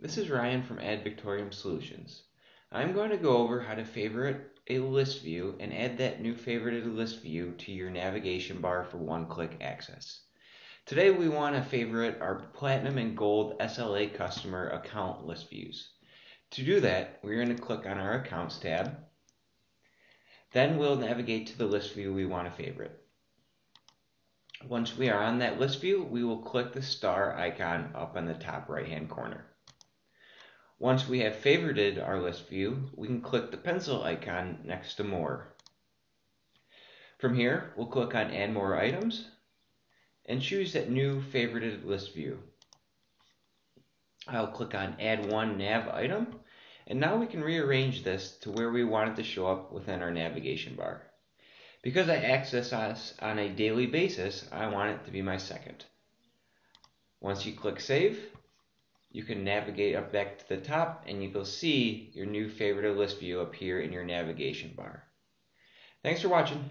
This is Ryan from Ad Victoriam Solutions. I'm going to go over how to favorite a list view and add that new favorited list view to your navigation bar for one-click access. Today we want to favorite our Platinum and Gold SLA customer account list views. To do that, we're going to click on our Accounts tab. Then we'll navigate to the list view we want to favorite. Once we are on that list view, we will click the star icon up on the top right hand corner. Once we have favorited our list view, we can click the pencil icon next to More. From here, we'll click on Add More Items and choose that new favorited list view. I'll click on Add One Nav Item, and now we can rearrange this to where we want it to show up within our navigation bar. Because I access us on a daily basis, I want it to be my second. Once you click Save, you can navigate up back to the top and you will see your new favorite list view appear in your navigation bar. Thanks for watching.